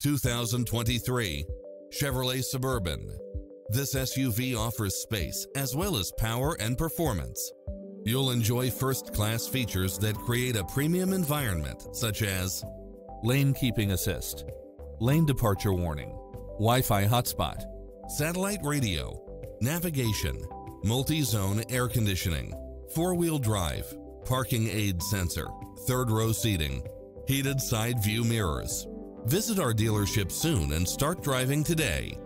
2023 Chevrolet Suburban. This SUV offers space as well as power and performance. You'll enjoy first-class features that create a premium environment such as lane keeping assist, lane departure warning, Wi-Fi hotspot, satellite radio, navigation, multi-zone air conditioning, four-wheel drive, parking aid sensor, third row seating, heated side view mirrors. Visit our dealership soon and start driving today.